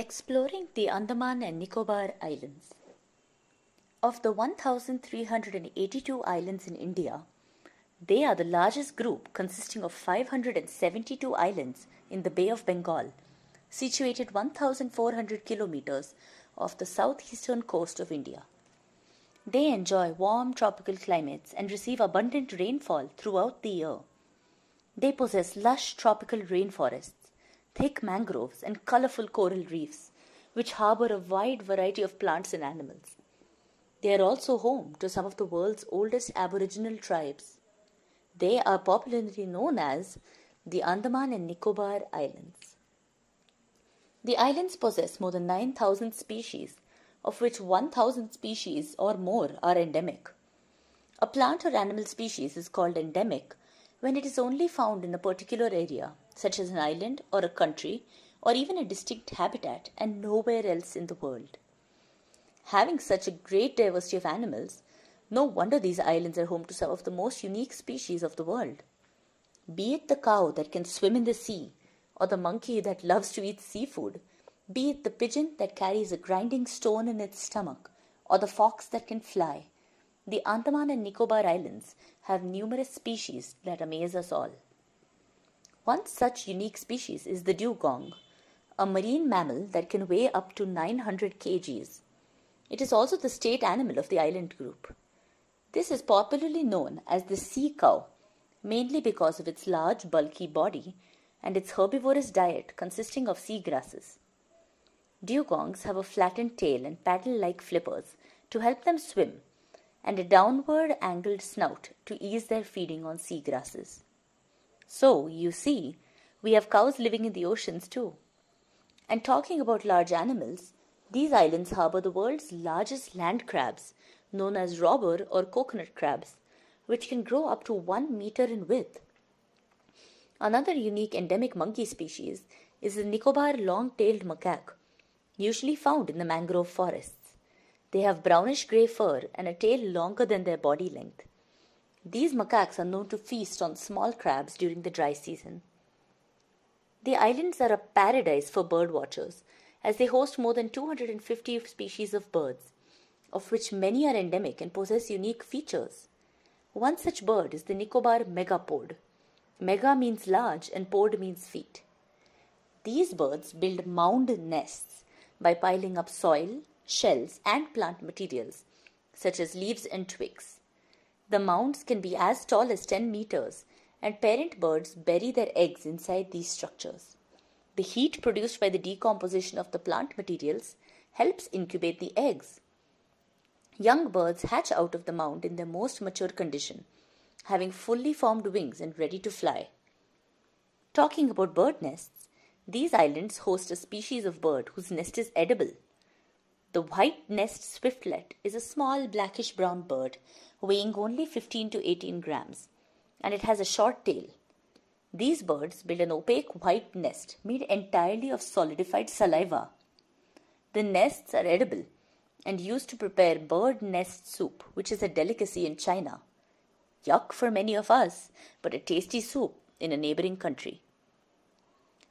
Exploring the Andaman and Nicobar Islands. Of the 1,382 islands in India, they are the largest group consisting of 572 islands in the Bay of Bengal, situated 1,400 kilometers off the southeastern coast of India. They enjoy warm tropical climates and receive abundant rainfall throughout the year. They possess lush tropical rainforests thick mangroves, and colorful coral reefs, which harbor a wide variety of plants and animals. They are also home to some of the world's oldest Aboriginal tribes. They are popularly known as the Andaman and Nicobar Islands. The islands possess more than 9,000 species, of which 1,000 species or more are endemic. A plant or animal species is called endemic when it is only found in a particular area, such as an island or a country or even a distinct habitat, and nowhere else in the world. Having such a great diversity of animals, no wonder these islands are home to some of the most unique species of the world. Be it the cow that can swim in the sea, or the monkey that loves to eat seafood, be it the pigeon that carries a grinding stone in its stomach, or the fox that can fly, the Andaman and Nicobar Islands have numerous species that amaze us all. One such unique species is the dugong, a marine mammal that can weigh up to 900 kgs. It is also the state animal of the island group. This is popularly known as the sea cow, mainly because of its large, bulky body and its herbivorous diet consisting of sea grasses. Dugongs have a flattened tail and paddle like flippers to help them swim and a downward angled snout to ease their feeding on sea grasses. So, you see, we have cows living in the oceans too. And talking about large animals, these islands harbor the world's largest land crabs, known as robber or coconut crabs, which can grow up to one meter in width. Another unique endemic monkey species is the Nicobar long tailed macaque, usually found in the mangrove forests. They have brownish gray fur and a tail longer than their body length. These macaques are known to feast on small crabs during the dry season. The islands are a paradise for bird watchers as they host more than 250 species of birds, of which many are endemic and possess unique features. One such bird is the Nicobar megapode. Mega means large and pod means feet. These birds build mound nests by piling up soil, shells, and plant materials, such as leaves and twigs. The mounds can be as tall as 10 meters, and parent birds bury their eggs inside these structures. The heat produced by the decomposition of the plant materials helps incubate the eggs. Young birds hatch out of the mound in their most mature condition, having fully formed wings and ready to fly. Talking about bird nests, these islands host a species of bird whose nest is edible. The white nest swiftlet is a small blackish brown bird weighing only 15 to 18 grams, and it has a short tail. These birds build an opaque white nest made entirely of solidified saliva. The nests are edible and used to prepare bird nest soup, which is a delicacy in China. Yuck for many of us, but a tasty soup in a neighboring country.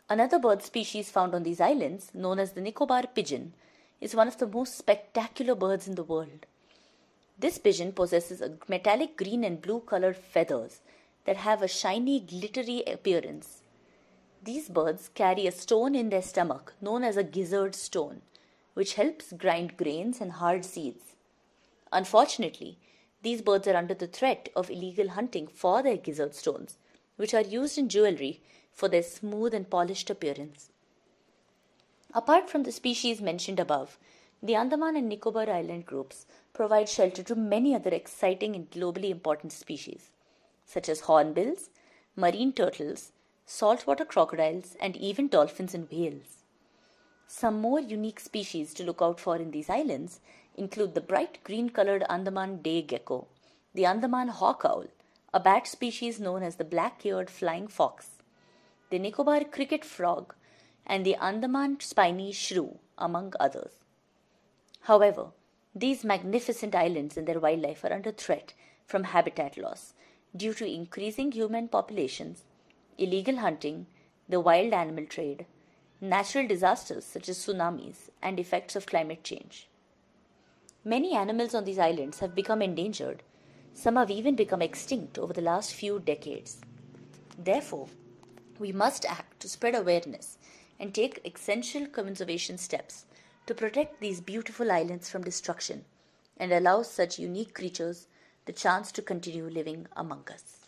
Another bird species found on these islands, known as the Nicobar pigeon, is one of the most spectacular birds in the world. This pigeon possesses a metallic green and blue colored feathers that have a shiny, glittery appearance. These birds carry a stone in their stomach known as a gizzard stone, which helps grind grains and hard seeds. Unfortunately, these birds are under the threat of illegal hunting for their gizzard stones, which are used in jewelry for their smooth and polished appearance. Apart from the species mentioned above, the Andaman and Nicobar Island groups provide shelter to many other exciting and globally important species, such as hornbills, marine turtles, saltwater crocodiles, and even dolphins and whales. Some more unique species to look out for in these islands include the bright green colored Andaman day gecko, the Andaman hawk owl, a bat species known as the black eared flying fox, the Nicobar cricket frog, and the Andaman spiny shrew, among others. However, these magnificent islands and their wildlife are under threat from habitat loss due to increasing human populations, illegal hunting, the wild animal trade, natural disasters such as tsunamis, and effects of climate change. Many animals on these islands have become endangered. Some have even become extinct over the last few decades. Therefore, we must act to spread awareness and take essential conservation steps to protect these beautiful islands from destruction and allow such unique creatures the chance to continue living among us.